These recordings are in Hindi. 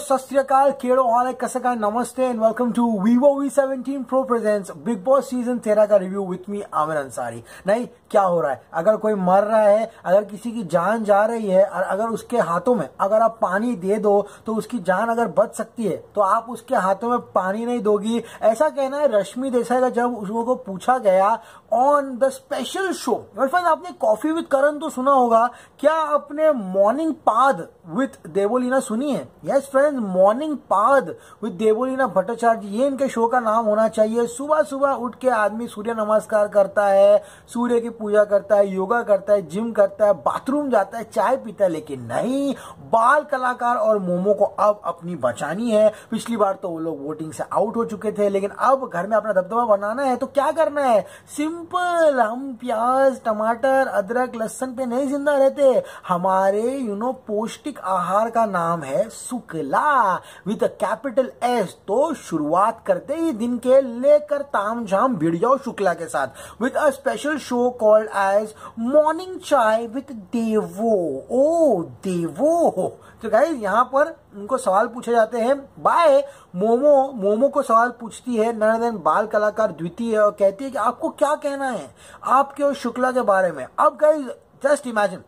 सस्त्रियकाल केड़ो हाल है कसं काय नमस्ते and welcome to Vivo V seventeen Pro presents Bigg Boss season तेरह का review with me Aamir Ansari नहीं क्या हो रहा है अगर कोई मर रहा है अगर किसी की जान जा रही है और अगर उसके हाथों में अगर आप पानी दे दो तो उसकी जान अगर बच सकती है तो आप उसके हाथों में पानी नहीं दोगी ऐसा कहना है रश्मि देसाई का जब उसको पूछा गया on the special show friend आपने कॉफ़ी विद करण तो सुना होगा। क्या आपने मॉर्निंग पाद विथ देवोलीना सुनी है? यस फ्रेंड्स मॉर्निंग पाद विद देवोलीना भट्टाचार्य ये इनके शो का नाम होना चाहिए। सुबह सुबह उठ के आदमी सूर्य नमस्कार करता है, सूर्य की पूजा करता है, योगा करता है जिम करता है बाथरूम जाता है, चाय पीता है, लेकिन नहीं, बाल कलाकार और मोमो को अब अपनी बचानी है। पिछली बार तो वो लोग वोटिंग से आउट हो चुके थे, लेकिन अब घर में अपना दबदबा बनाना है तो क्या करना है? सिंपल हम प्याज, टमाटर, अदरक, लहसन पे नहीं ज़िंदा रहते। हमारे यू नो पौष्टिक आहार का नाम है सुकला विद कैपिटल एस तो शुरुआत करते ही दिन के लेकर ताम झाम भिड़ जाओ शुक्ला के साथ। With a special show called as morning chai with Devo ओ देवो तो गाइज़ यहाँ पर उनको सवाल पूछे जाते हैं। बाय, मोमो मोमो को सवाल पूछती है नर देन बाल कलाकार द्वितीय, और कहती है कि आपको क्या कहना है? आपके और शुक्ला के बारे में। अब गाइज़ जस्ट इमेजिन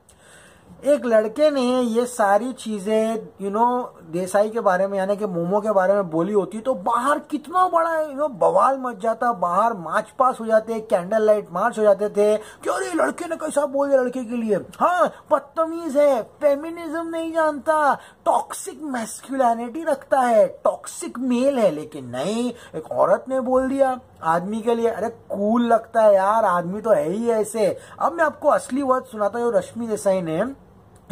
एक लड़के ने ये सारी चीज़ें यू नो देसाई के बारे में, यानी कि मोमो के बारे में बोली होती तो बाहर कितना बड़ा यू नो बवाल मच जाता, बाहर मार्च पास हो जाते कैंडल लाइट मार्च हो जाते थे, कि अरे, लड़के ने कैसा बोल दिया लड़के के लिए? हाँ बदतमीज है फेमिनिज्म नहीं जानता टॉक्सिक मैस्कुलैनिटी रखता है टॉक्सिक मेल है, लेकिन नहीं, एक औरत ने बोल दिया आदमी के लिए, अरे कूल लगता है यार, आदमी तो है ही ऐसे। अब मैं आपको असली वर्ड सुनाता हूँ रश्मि देसाई ने।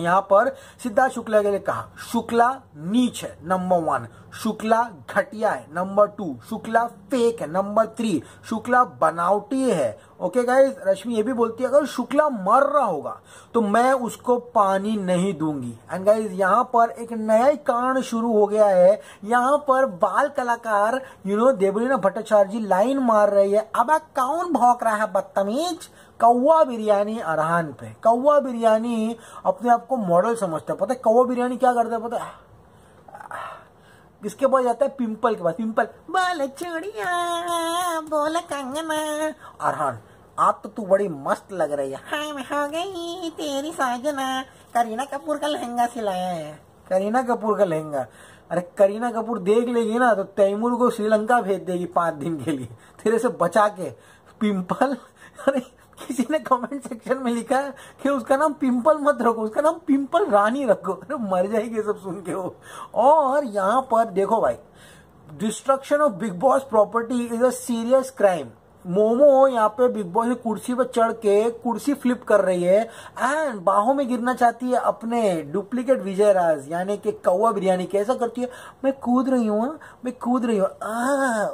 यहाँ पर सिद्धार्थ शुक्ला लिए कहा शुक्ला नीच है नंबर वन शुक्ला घटिया है नंबर टू शुक्ला फेक है नंबर थ्री शुक्ला बनावटी है. ओके गाइस रश्मि ये भी बोलती है, अगर शुक्ला मर रहा होगा तो मैं उसको पानी नहीं दूँगी. एंड गाइस यहाँ पर एक नया कारण शुरू हो गया है. यहाँ पर बाल कलाकार you know Devoleena Bhattacharya ji line मार रही है. अब कौन भौंक रहा है बदतमीज? कौवा बिरयानी अरहान पे. कौवा बिरयानी अपने आप को मॉडल समझता है. पता है कौवा बिरयानी क्या करता है? पता है? किसके पास जाता है? पिंपल के पास। पिंपल, बोल चूड़िया, बोल कंगना। अरहान आप तो तू बड़ी मस्त लग रही है। हाँ मैं हो गई, तेरी साजना। करीना कपूर का लहंगा सिलाया है। करीना कपूर का लहंगा? अरे, करीना कपूर देख लेगी ना तो तैमूर को श्रीलंका भेज देगी पाँच दिन के लिए। तेरे से बचा के, पिंपल? अरे किसी ने कमेंट सेक्शन में लिखा है कि उसका नाम पिंपल मत रखो, उसका नाम पिंपल रानी रखो। अरे, मर जाएगी सब सुन के वो। और यहाँ पर देखो भाई destruction of Bigg Boss property is a serious crime Momo यहाँ पे बिग बॉस की कुर्सी पर चढ़ के कुर्सी फ्लिप कर रही है एंड बाहों में गिरना चाहती है अपने डुप्लीकेट विजय राज यानी कि कौवा बिरयानी। कैसा करती है? मैं कूद रही हूँ मैं कूद रही हूँ।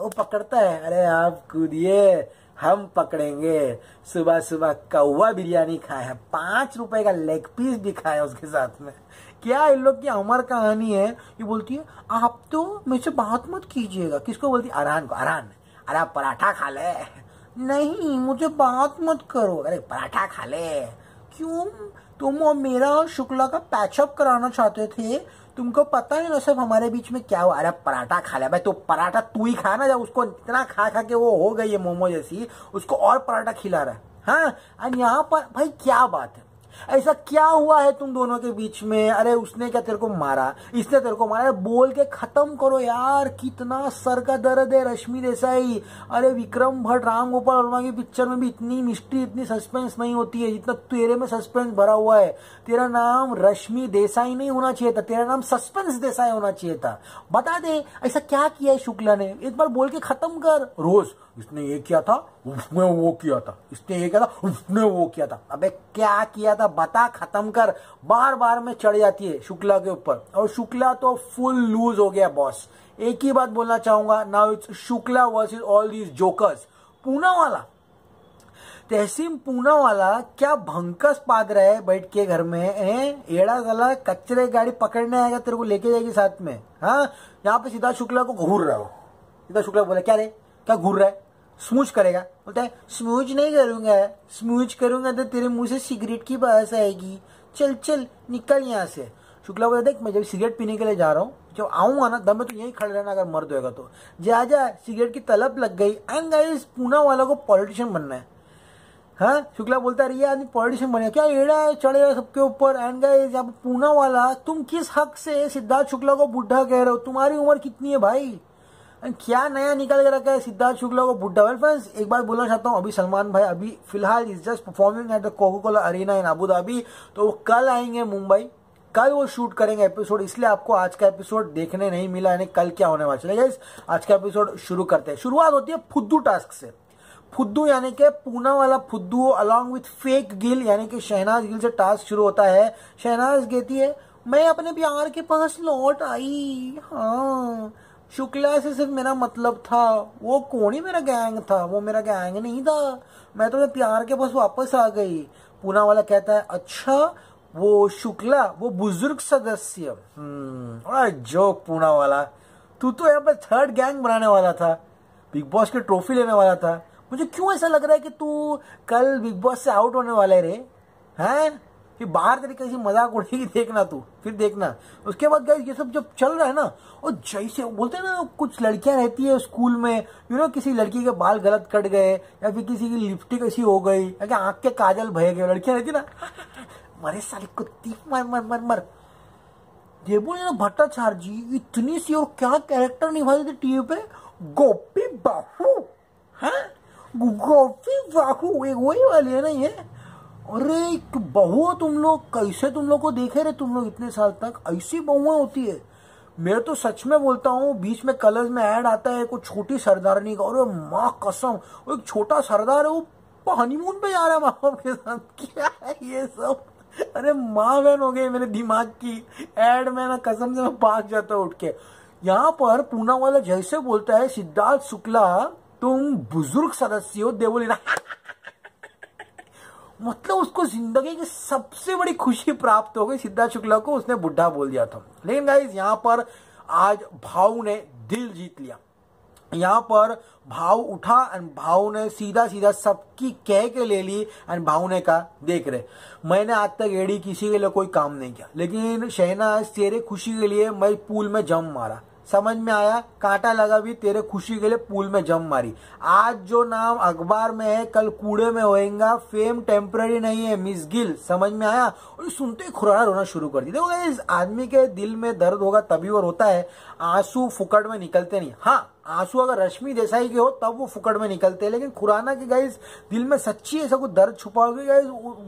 वो पकड़ता है। अरे आप कूदिए। हम पकड़ेंगे। सुबह सुबह कौवा बिरयानी खाए हैं। पाँच रुपए का लेग पीस भी खाए उसके साथ में। क्या इन लोग की अमर कहानी है? ये बोलती है, आप तो मुझसे बात मत कीजिएगा। किसको बोलती है? अरहान को। अरहान। अरे आप पराठा खा ले। नहीं, मुझे बात मत करो। अरे पराठा खा ले। क्यों? तुम और मेरा और शुक्ला का पैचअप कराना चाहते थे? तुमको पता है ना, सब हमारे बीच में क्या हुआ? अरे, पराठा खा लिया भाई तो पराठा तू ही खा ना, जब उसको इतना खा खा के वो हो गई है मोमो जैसी, उसको और पराठा खिला रहा है। हाँ? यहाँ पर, भाई, क्या बात है? ऐसा क्या हुआ है तुम दोनों के बीच में? अरे, उसने क्या तेरे को मारा? इसने तेरे को मारा? बोल के खत्म करो यार। कितना सर का दर्द है रश्मि देसाई। अरे, विक्रम भट्ट राम गोपाल वर्मा की पिक्चर में भी इतनी मिस्ट्री इतनी सस्पेंस नहीं होती है, जितना तेरे में सस्पेंस भरा हुआ है। तेरा नाम रश्मि देसाई नहीं होना चाहिए था, तेरा नाम सस्पेंस देसाई होना चाहिए था। बता दे, ऐसा क्या किया है शुक्ला ने? एक बार बोल के खत्म कर। रोज इसने ये किया था, उसने वो किया था। इसने ये किया था, उसने वो किया था। अबे क्या किया था? बता खत्म कर। बार बार में चढ़ जाती है शुक्ला के ऊपर। और शुक्ला तो फुल लूज हो गया बॉस एक ही बात बोलना चाहूँगा now it's Shukla versus all these jokers Poona वाला तहसीम पूना वाला क्या भंकस पाद रहा है बैठ के घर में एड़ा गला, कचरे गाड़ी पकड़ने आएगा तेरे को, लेके जाएगी साथ में हाँ? यहाँ पे सीधा शुक्ला को घूर रहा हो सीधा शुक्ला बोला, क्या रे? क्या घूर रहा है? स्मूच करेगा। बोलता है स्मूच नहीं करूँगा स्मूच करूँगा तो तेरे मुँह से सिगरेट की बास आएगी। चल चल, निकल यहाँ से। शुक्ला बोला देख, मैं जब सिगरेट पीने के लिए जा रहा हूँ, जब आऊँगा ना, दम में तो यही खड़े रहना अगर मर्द होगा तो। जा जा, सिगरेट की तलब लग गई। एंड गाइस पूना वाला को पॉलिटिशियन बनना है। हाँ शुक्ला बोलता रही आदमी पॉलिटिशियन बने क्या एड़ा है चढ़ेगा सबके ऊपर? एंड गाइस पूना वाला, तुम किस हक से सिद्धार्थ शुक्ला को बुढ़ा कह रहे हो? तुम्हारी उम्र कितनी है भाई? क्या नया निकल के रखा है? सिद्धार्थ शुक्ला को बुढ़ा वेल फ्रेंड्स एक बार बोलना चाहता हूँ, अभी सलमान भाई अभी फ़िलहाल is just performing at the Coca Cola arena in Abu Dhabi तो वो कल आएँगे मुंबई। कल वो शूट करेंगे एपिसोड इसलिए आपको आज का एपिसोड देखने नहीं मिला, यानी कल क्या होने वाला चलेगा आज का एपिसोड शुरू करते हैं। शुरुआत होती है फुद्दू टास्क से। फुद्दू यानी कि पूना वाला फुद्दू अलॉन्ग विथ फेक गिल यानी कि शहनाज गिल से टास्क शुरू होता है। शहनाज कहती है, मैं अपने प्यार के पास लौट आई हाँ शुक्ला से सिर्फ़ मेरा मतलब था। वो कौन ही मेरा गैंग था? वो मेरा गैंग नहीं था। मैं तो प्यार के पास वापस आ गई। पूना वाला कहता है अच्छा वो शुक्ला, वो बुज़ुर्ग सदस्य। हम्म जोक पूना वाला। तू तो यहाँ पर थर्ड गैंग बनाने वाला था। बिग बॉस की ट्रॉफी लेने वाला था। मुझे क्यों ऐसा लग रहा है कि तू कल बिग बॉस से आउट होने वाले रे? हैं? कि बाहर तरीके से मज़ाक उड़ेगी, देखना तू, फिर देखना। उसके बाद गई ये सब जब चल रहा है ना, और जैसे बोलते हैं ना, कुछ लड़कियाँ रहती है स्कूल में यू नो किसी लड़की के बाल गलत कट गए, या फिर किसी की लिपस्टिक ऐसी हो गई, या आँख के काजल भय गए, लड़कियाँ रहती ना, मरे साली कुत्ती, मर मर मर मर। ना, भट्टाचार्य जी, इतनी सी और क्या कैरेक्टर निभाते थे टीवी पे? गोपी बाहू, है? गोपी बाहू वही वाली है ना ये? अरे बहू तुम लोग। कैसे तुम लोग को देखे रहे तुम लोग इतने साल तक? ऐसी बहुआ होती है। मैं तो सच में बोलता हूँ, बीच में कलर्स में ऐड आता है कोई छोटी सरदारनी का। और माँ कसम, वो एक छोटा सरदार है, वो हनीमून पे जा रहा है माँ के साथ। क्या है ये सब? अरे, माँ बहन हो गई मेरे दिमाग की। एड में ना कसम से मैं भाग जाता हूँ उठ के। यहाँ पर पूना वाला जैसे बोलता है, सिद्धार्थ शुक्ला, तुम बुज़ुर्ग सदस्य हो देवोली मतलब उसको ज़िंदगी की सबसे बड़ी खुशी प्राप्त हो गई। सिद्धार्थ शुक्ला को उसने बुढ़ा बोल दिया था। लेकिन गाइज़ यहाँ पर आज भाव ने दिल जीत लिया। यहाँ पर भाव उठा एंड भाव ने सीधा सीधा सबकी कह के ले ली एंड भाव ने कहा, देख रहे मैंने आज तक एडी किसी के लिए कोई काम नहीं किया। लेकिन शहनाज तेरे खुशी के लिए मैं पूल में जम मारा। समझ में आया? कांटा लगा भी तेरे खुशी के लिए पूल में जम मारी। आज जो नाम अखबार में है, कल कूड़े में होएगा फेम टेम्पररी नहीं है मिस गिल समझ में आया? और सुनते ही खुराड़ा रोना शुरू कर दी। देखो इस आदमी के दिल में दर्द होगा तभी और होता है, आँसू फुकट में निकलते नहीं। हाँ आँसू अगर रश्मि देसाई के हो, तब वो फुकट में निकलते हैं। लेकिन खुराना के गाइज़ दिल में सच्ची ऐसा कुछ दर्द छुपा हुआ गाइज़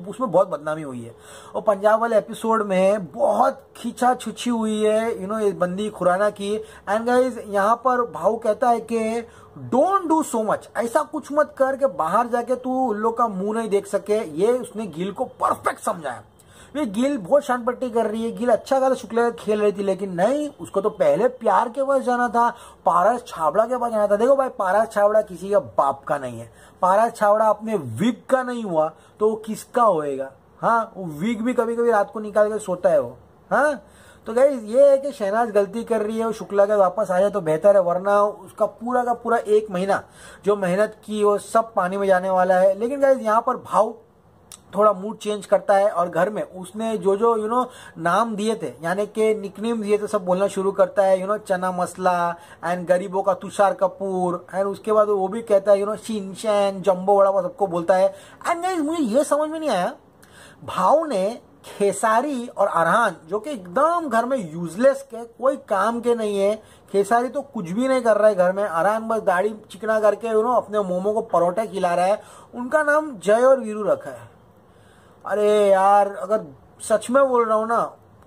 उसमें बहुत बदनामी हुई है। और पंजाब वाले एपिसोड में बहुत खींचा छुछी हुई है यू नो ये बंदी खुराना की। एंड गाइज़ यहाँ पर भाव कहता है कि डोंट डू सो मच ऐसा कुछ मत कर के बाहर जाके तू उन लोग का मुँह नहीं देख सके। ये उसने गिल को परफेक्ट समझाया। ये गिल बहुत शान पट्टी कर रही है। गिल अच्छा खासा शुक्ला खेल रही थी, लेकिन नहीं, उसको तो पहले प्यार के पास जाना था, पारस छावड़ा के पास जाना था। देखो भाई, पारस छावड़ा किसी का बाप का नहीं है। पारस छावड़ा अपने विग का नहीं हुआ तो वो किसका होएगा? हाँ वो विग भी कभी कभी रात को निकाल कर सोता है वो। हाँ? तो गई ये है कि शहनाज गलती कर रही है और शुक्ला का वापस आ जाए तो बेहतर है, वरना उसका पूरा का पूरा एक महीना, जो मेहनत की वो सब पानी में जाने वाला है। लेकिन गाइज़ यहाँ पर भाव थोड़ा मूड चेंज करता है और घर में उसने जो जो यू नो नाम दिए थे, यानी कि निकनेम दिए थे, सब बोलना शुरू करता है यू नो चना मसला एंड गरीबों का तुषार कपूर एंड उसके बाद वो भी कहता है यू नो शिनशैन जम्बो वड़ा सबको बोलता है। एंड मुझे ये समझ में नहीं आया। भाव ने खेसारी और अरहान, जो कि एकदम घर में यूजलेस के, कोई काम के नहीं है। खेसारी तो कुछ भी नहीं कर रहा है घर में। अरहान बस दाढ़ी चिकना करके यू नो अपने मोमो को परोठे खिला रहा है। उनका नाम जय और वीरू रखा है। अरे यार, अगर सच में बोल रहा हूँ ना,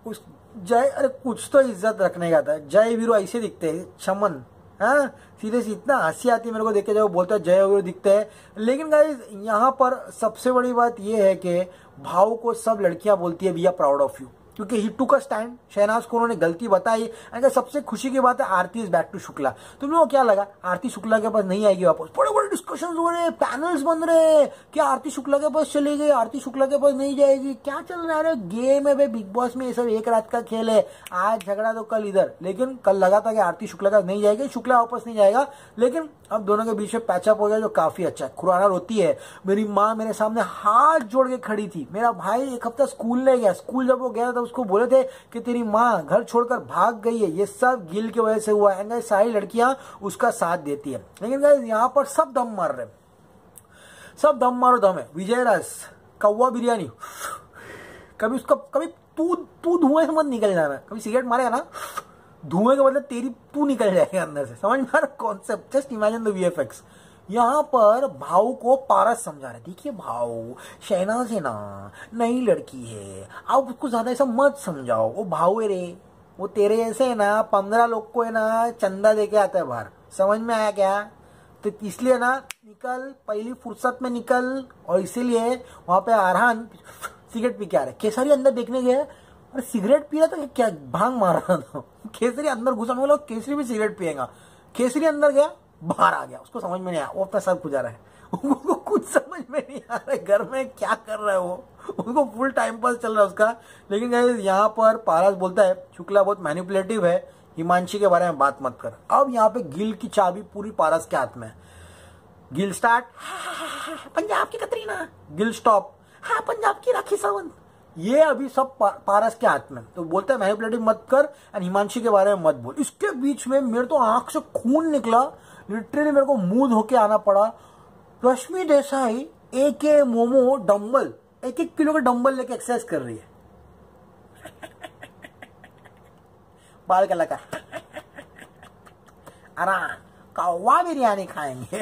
कुछ जय, अरे कुछ तो इज़्ज़त रखने का था। जय वीरो ऐसे दिखते हैं, चमन हाँ? सीधे सी, इतना हँसी आती है मेरे को देखे जब बोलता है, जय वीरो दिखते हैं। लेकिन गाइज़ यहाँ पर सबसे बड़ी बात यह है कि भाव को सब लड़कियाँ बोलती है we are proud of you क्योंकि ही टू का स्टैंड शहनाज को उन्होंने गलती बताई। अगर सबसे खुशी की बात है, Aarti is back to Shukla. तुम लोगों को क्या लगा? आरती शुक्ला के पास नहीं आएगी वापस। बड़े बड़े डिस्कशन हो रहे पैनल्स बन रहे क्या आरती शुक्ला के पास चली गई? आरती शुक्ला के पास नहीं जाएगी। क्या चल रहा है? गेम है भाई बिग बॉस में ये सब एक रात का खेल है। आज झगड़ा तो कल इधर। लेकिन कल लगा था कि आरती शुक्ला का नहीं जाएगी, शुक्ला वापस नहीं जाएगा। लेकिन अब दोनों के बीच में पैचअप हो गया, जो काफ़ी अच्छा है। खुराना रोती है। मेरी माँ मेरे सामने हाथ जोड़ के खड़ी थी। मेरा भाई एक हफ़्ता स्कूल नहीं गया। स्कूल जब वो गया था उसको बोले थे कि तेरी माँ घर छोड़कर भाग गई है। ये सब गिल की वजह से हुआ है। गाइस सारी लड़कियाँ उसका साथ देती है। लेकिन गाइस यहाँ पर सब दम मार रहे सब दम मारो दम है। विजय रस कौवा बिरयानी। कभी उसका, कभी तू तू धुएँ से मत निकल जाना। कभी सिगरेट मारेगा ना? धुएँ का मतलब तेरी तू निकल जाएगा अंदर से। समझ में आ रहा concept just imagine the VFX यहाँ पर भाव को पारस समझा रहे देखिए भाव शहनाज है ना, नई लड़की है। आप उसको ज़्यादा ऐसा मत समझाओ। वो भाव है रे। वो तेरे ऐसे है ना, पंद्रह लोग को है ना, चंदा दे के आता है बाहर। समझ में आया क्या? तो इसलिए ना, निकल, पहली फुर्सत में निकल, और इसीलिए वहाँ पे आरहान सिगरेट पी के आ रहे केसरी अंदर देखने गए और सिगरेट पी रहा था क्या भाँग मार रहा था? केसरी अंदर घुसा बोला, केसरी भी सिगरेट पिएगा। केसरी अंदर गया बाहर आ गया। उसको समझ में नहीं आया। वो अपना सर खुजा रहा है। उनको कुछ समझ में नहीं आ रहा है। घर में क्या कर रहा है वो? उनको फुल टाइम पास चल रहा है उसका। लेकिन यहाँ पर पारस बोलता है, शुक्ला बहुत मैनिपुलेटिव है। हिमांशी के बारे में बात मत कर। अब यहाँ पे गिल की चाबी पूरी पारस के हाथ में गिल स्टार्ट पंजाब की कतरीना। गिल स्टॉप हाँ पंजाब की राखी सावंत। ये अभी सब पारस के हाथ में तो बोलते हैं मैनिपुलेटिव मत कर एंड हिमांशी के बारे में मत बोल। इसके बीच में मेरे तो आँख से खून निकला। लिटरली मेरे को मुँह धोके आना पड़ा। रश्मि देसाई एक मोमो डम्बल एक एक किलो का डम्बल लेके एक्सरसाइज कर रही है। बाल का लगा। आराम कौवा बिरयानी खाएँगे।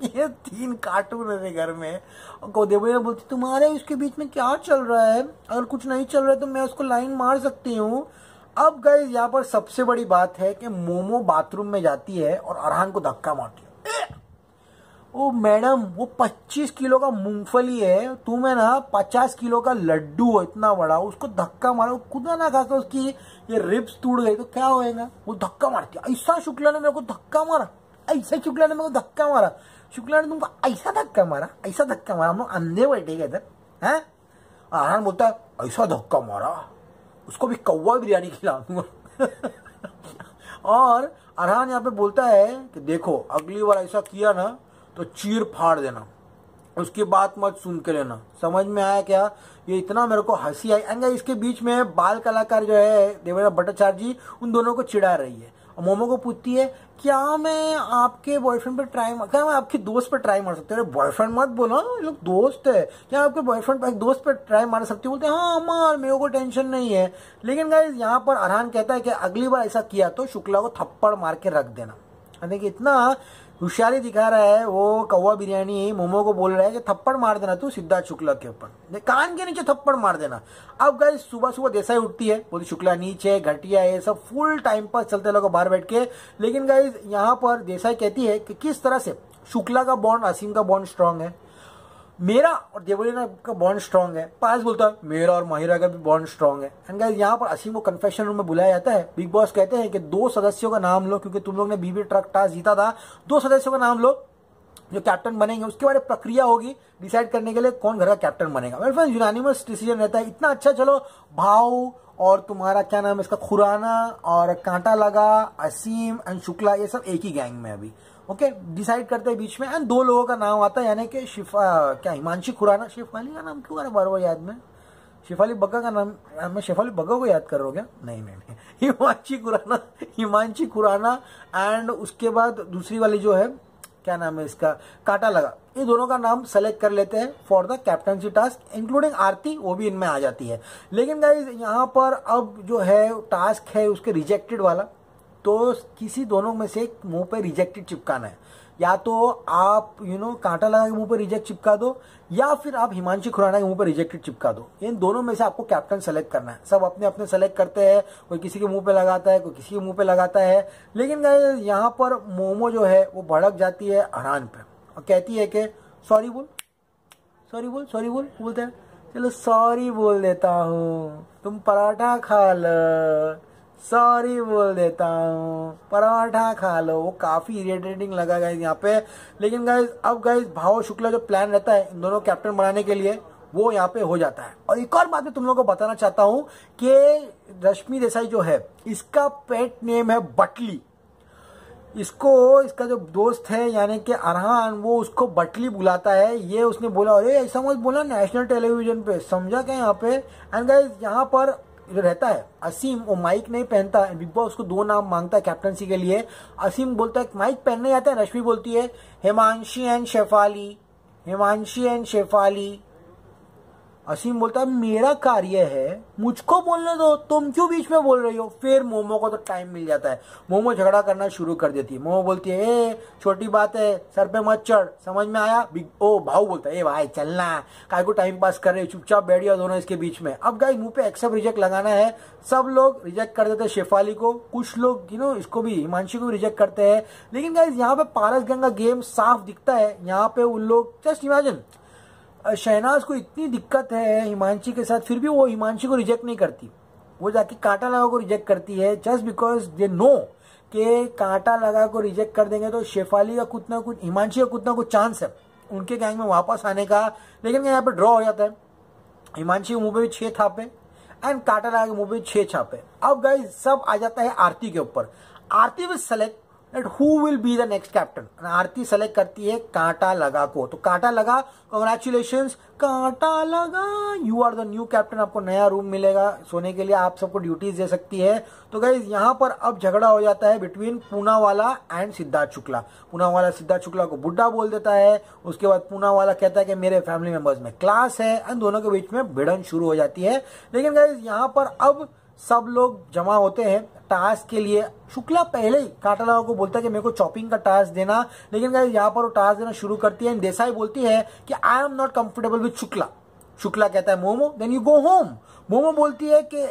ये तीन कार्टून है घर में। को देवरिया बोलती, तुम्हारे उसके बीच में क्या चल रहा है? अगर कुछ नहीं चल रहा है तो मैं उसको लाइन मार सकती हूँ। अब गए यहाँ पर सबसे बड़ी बात है कि मोमो बाथरूम में जाती है और अरहान को धक्का मारती है। ओ, मैडम, वो 25 किलो का मूंगफली है तुम्हें ना 50 किलो का लड्डू हो, इतना बड़ा, उसको धक्का मारो, खुदा ना खा उसकी ये रिब्स टूट गई तो क्या होएगा? वो धक्का मारती है। ऐसा शुक्ला ने मेरे को धक्का मारा, ऐसा शुक्ला ने मेरे को धक्का मारा। शुक्ला ने तुमको ऐसा धक्का मारा, ऐसा धक्का मारा, हम लोग अंधे बैठे गए थे, हैं? आरान बोलता है, ऐसा धक्का मारा। उसको भी कौवा बिरयानी खिला दूँगा और अरहान यहाँ पे बोलता है कि देखो, अगली बार ऐसा किया ना तो चीर फाड़ देना। उसकी बात मत सुन के लेना समझ में आया क्या? ये इतना मेरे को हँसी आई। एंड इसके बीच में बाल कलाकार जो है, देवेंद्र भट्टाचार्य जी, उन दोनों को चिढ़ा रही है। मोमो को पूछती है, क्या मैं आपके बॉयफ्रेंड पर ट्राई क्या मैं आपके दोस्त पर ट्राई मार सकती हूँ? बॉयफ्रेंड मत बोलो ये लोग दोस्त है। क्या आपके बॉयफ्रेंड एक दोस्त पर ट्राई मार सकती हूँ? बोलते हैं हाँ मार, मेरे को टेंशन नहीं है। लेकिन गाइज़ यहाँ पर अरहान कहता है कि अगली बार ऐसा किया तो शुक्ला को थप्पड़ मार के रख देना। देखिए, इतना होशियारी दिखा रहा है, वो कौवा बिरयानी, मोमो को बोल रहा है कि थप्पड़ मार देना तू सिद्धार्थ शुक्ला के ऊपर। कान के नीचे थप्पड़ मार देना। अब गए सुबह सुबह देसाई उठती है बोली शुक्ला नीचे घटिया है सब फुल टाइम पास चलते लोग बाहर बैठ के। लेकिन गाइज़ यहाँ पर देसाई कहती है कि किस तरह से शुक्ला का बॉन्ड असीम का बॉन्ड स्ट्रांग है। मेरा और देवलीना का बॉन्ड स्ट्रांग है। पास बोलता है, मेरा और माहिरा का भी बॉन्ड स्ट्रांग है. एंड गाइस यहाँ पर असीम को कन्फेशन रूम में बुलाया जाता है। बिग बॉस कहते हैं कि दो सदस्यों का नाम लो, क्योंकि तुम लोग ने बीबी ट्रक टास्क जीता था। दो सदस्यों का नाम लो, जो कैप्टन बनेंगे, उसके बाद प्रक्रिया होगी डिसाइड करने के लिए कौन घर का कैप्टन बनेगा। मेरे फ्रेंड यूनानिमस डिसीज़न रहता है। इतना अच्छा चलो, भाव और तुम्हारा, क्या नाम है, इसका खुराना और कांटा लगा, असीम एंड शुक्ला, ये सब एक ही गैंग में अभी। ओके डिसाइड करते हैं बीच में। एंड दो लोगों का नाम आता है, यानी कि शिफा, क्या, हिमांशी खुराना, शेफाली का नाम क्यों आ रहा है बार बार याद में? शेफाली बग्गा का नाम मैं शेफाली बग्गा को याद कर रहा हूँ क्या? नहीं नहीं नहीं। हिमांशी खुराना हिमांशी खुराना एंड उसके बाद दूसरी वाली जो है, क्या नाम है इसका? काटा लगा। ये दोनों का नाम सेलेक्ट कर लेते हैं for the captaincy task including Aarti, वो भी इनमें आ जाती है। लेकिन गाइज़ यहाँ पर अब जो है टास्क है, उसके रिजेक्टेड वाला। तो किसी दोनों में से मुँह पे रिजेक्टेड चिपकाना है। या तो आप यू नो कांटा लगा के मुँह पे रिजेक्ट चिपका दो, या फिर आप हिमांशी खुराना के मुँह पे रिजेक्टेड चिपका दो। इन दोनों में से आपको कैप्टन सेलेक्ट करना है। सब अपने अपने सेलेक्ट करते हैं। कोई किसी के मुँह पे लगाता है, कोई किसी के मुँह पे लगाता है। लेकिन यहाँ पर मोमो जो है, वो भड़क जाती है अरान पे। और कहती है कि सॉरी बोल। सॉरी बोल सॉरी बोल, बोलते हैं। चलो सॉरी बोल देता हूँ। तुम पराठा खा लो। सॉरी बोल देता हूँ। पराठा खा लो। वो काफ़ी इरिटेटिंग लगा गाइज़ यहाँ पे। लेकिन गाइज़ अब गाइज़ भाव शुक्ला जो प्लान रहता है इन दोनों कैप्टन बनाने के लिए, वो यहाँ पे हो जाता है। और एक और बात मैं तुम लोगों को बताना चाहता हूँ कि रश्मि देसाई जो है, इसका पेट नेम है बटली। इसको, इसका जो दोस्त है, यानी कि अरहान, वो उसको बटली बुलाता है। ये उसने बोला, अरे, ऐसा मत बोला नेशनल टेलीविज़न पे। समझा क्या यहाँ पे? एंड गाइज़ यहाँ पर रहता है। असीम वो माइक नहीं पहनता बिग बॉस को दो नाम माँगता है कैप्टनसी के लिए। असीम बोलता है, माइक पहनने आता है? रश्मि बोलती है, हिमांशी एंड शेफाली, हिमांशी एंड शेफाली। असीम बोलता है, मेरा कार्य है, मुझको बोलने दो, तुम क्यों बीच में बोल रही हो? फिर मोमो को तो टाइम मिल जाता है। मोमो झगड़ा करना शुरू कर देती है। मोमो बोलती है, ए, छोटी बात है, सर पे मत चढ़, समझ में आया? ओ, भाऊ बोलता है, ए, भाई, चलना काय को टाइम पास कर रहे चुपचाप बैठ गया दोनों इसके बीच में. अब गाय मुँह पे एक्सेप्ट रिजेक्ट लगाना है। सब लोग रिजेक्ट कर देते शेफाली को। कुछ लोग यू नो इसको भी, हिमांशी को भी रिजेक्ट करते हैं। लेकिन गाइज़ यहाँ पे पारस गंगा गेम साफ़ दिखता है। यहाँ पे उन लोग जस्ट इमेजिन शहनाज को इतनी दिक्कत है हिमांशी के साथ, फिर भी वो हिमांशी को रिजेक्ट नहीं करती। वो जाके कांटा लगा को रिजेक्ट करती है जस्ट बिकॉज़ दे नो कि कांटा लगा को रिजेक्ट कर देंगे तो शेफाली का कुछ ना कुछ, हिमांशी का कुछ ना कुछ चांस है। उनके गैंग में वापस आने का, लेकिन यहाँ पे ड्रॉ हो जाता है। हिमांशी के मुँह पे भी थापे एंड कांटा लगा के मुँह पे छह छापे। अब गाइज़ सब आ जाता है आरती के ऊपर। Aarti will select that who will be the next captain Aarti select करती है कांटा लगा को। तो कांटा लगा कॉन्ग्रेचुलेशन कांटा लगा। You are the new captain आपको नया रूम मिलेगा सोने के लिए, आप सबको ड्यूटीज़ दे सकती है। तो गाइज़ यहाँ पर अब झगड़ा हो जाता है बिटवीन पूना वाला एंड सिद्धार्थ शुक्ला। पूना वाला सिद्धार्थ शुक्ला को बुढ़ा बोल देता है। उसके बाद पूना वाला कहता है कि मेरे फैमिली मेंबर्स में क्लास है। एंड दोनों के बीच में भिड़न शुरू हो जाती है। लेकिन गाइज़ यहाँ पर अब सब लोग जमा होते हैं। टास्क के लिए। शुक्ला पहले ही काटालावा को बोलता है कि मेरे को चॉपिंग का टास्क देना, लेकिन यहाँ पर वो टास्क देना शुरू करती है? देसाई बोलती है कि I am not comfortable with Shukla. Shukla कहता है, Momo then you go home Momo बोलती है कि,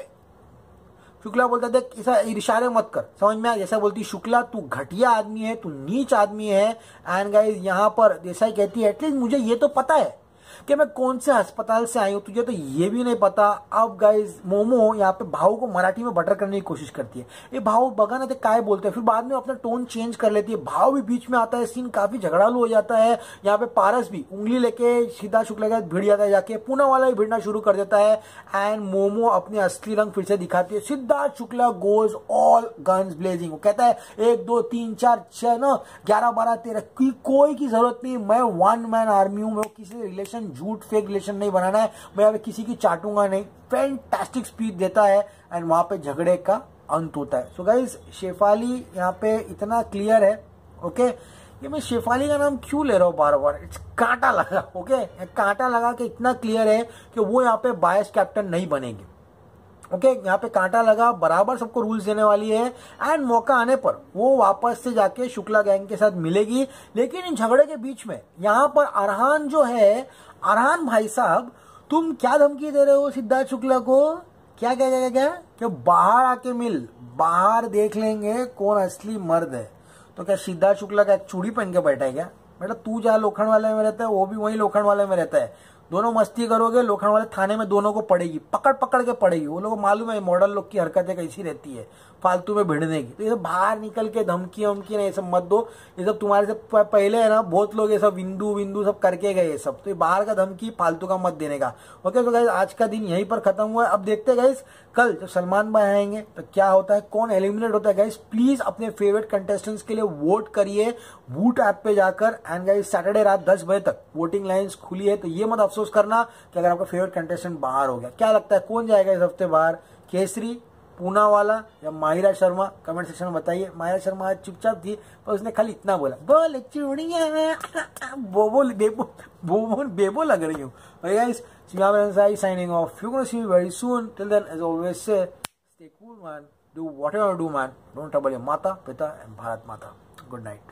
शुक्ला बोलता देख, ऐसा इशारे मत कर। समझ में आ जैसा बोलती शुक्ला, तू घटिया आदमी है, तू नीच आदमी है. एंड गाइज़ यहाँ पर देसाई कहती है एटलीस्ट मुझे ये तो पता है कि मैं कौन से अस्पताल से आई हूँ? तुझे तो ये भी नहीं पता। अब गाइज़ मोमो यहाँ पे भाव को मराठी में बटर करने की कोशिश करती है। ये भाव बगा ना काय बोलते हैं? फिर बाद में अपना टोन चेंज कर लेती है। भाव भी बीच में आता है सीन काफ़ी झगड़ालू हो जाता है। यहाँ पे पारस भी उंगली लेके सीधा शुक्ला के भिड़ जाता है, जाके पुणे वाला भी भिड़ना शुरू कर देता है। एंड मोमो अपने असली रंग फिर से दिखाती है। Siddharth Shukla goes all guns blazing कहता है, एक, दो, तीन, चार, छह, ना, ग्यारह, बारह, तेरह, की कोई की ज़रूरत नहीं। मैं वन मैन आर्मी हूँ, मैं किसी रिलेशन झूठ फेक रिलेशन नहीं बनाना है। मैं अभी किसी की चाटूँगा नहीं। फैंटास्टिक स्पीच देता है एंड वहाँ पे झगड़े का अंत होता है। सो गाइज़ शेफाली यहाँ पे इतना क्लियर है ओके ये मैं शेफाली का नाम क्यों ले रहा हूँ बार बार इट्स कांटा लगा ओके कांटा लगा के इतना क्लियर है कि वो यहाँ पे बायस कैप्टन नहीं बनेगी। ओके okay, यहाँ पे कांटा लगा बराबर सबको रूल्स देने वाली है। एंड मौका आने पर वो वापस से जाके शुक्ला गैंग के साथ मिलेगी। लेकिन इन झगड़े के बीच में यहाँ पर अरहान जो है अरहान भाई साहब तुम क्या धमकी दे रहे हो सिद्धार्थ शुक्ला को? क्या क्या क्या क्या क्या? बाहर आके मिल बाहर देख लेंगे कौन असली मर्द है। तो क्या सिद्धार्थ शुक्ला का एक चूड़ी पहन के बैठा है क्या? बेटा तू जहाँ लोखंड वाले में रहता है वो भी वही लोखंड वाले में रहता है। दोनों मस्ती करोगे, लोखंड वाले थाने में दोनों को पड़ेगी, पकड़ पकड़ के पड़ेगी। वो लोग मालूम है मॉडल लोग की हरकतें कैसी रहती है, फालतू में भिड़ने की। तो ये सब बाहर निकल के धमकी वमकी ना ये सब मत दो। ये सब तुम्हारे से पहले है ना, बहुत लोग ये सब बिंदु बिंदु सब करके गए ये सब। तो ये बाहर का धमकी फालतू का मत देने का। ओके तो गाइज़ आज का दिन यहीं पर खत्म हुआ है। अब देखते हैं गाइज़ कल जब सलमान भाई आएँगे तो क्या होता है, कौन एलिमिनेट होता है? गाइज़ प्लीज़ अपने फेवरेट कंटेस्टेंट्स के लिए वोट करिए वूट ऐप पे जाकर। एंड गाइज़ सैटरडे रात दस बजे तक वोटिंग लाइन्स खुली है तो ये मत अफसोस अफसोस करना कि अगर आपका फेवरेट कंटेस्टेंट बाहर हो गया। क्या लगता है, कौन जाएगा इस हफ़्ते बाहर? केसरी पूना वाला या माहिरा शर्मा? कमेंट सेक्शन में बताइए। माहिरा शर्मा आज चुपचाप थी, पर उसने खाली इतना बोला, बोल बेबो लग रही हूँ। माता, पिता एंड भारत माता. Good night